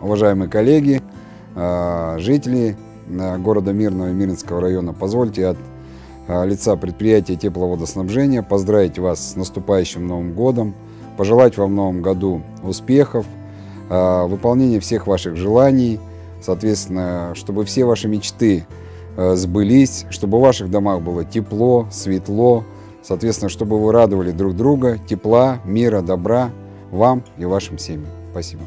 уважаемые коллеги, а, жители а, города Мирного и Мирнинского района, позвольте от а, лица предприятия тепловодоснабжения поздравить вас с наступающим Новым годом, пожелать вам в Новом году успехов, выполнения всех ваших желаний, соответственно, чтобы все ваши мечты сбылись, чтобы в ваших домах было тепло, светло, соответственно, чтобы вы радовали друг друга, тепла, мира, добра вам и вашим семьям. Спасибо.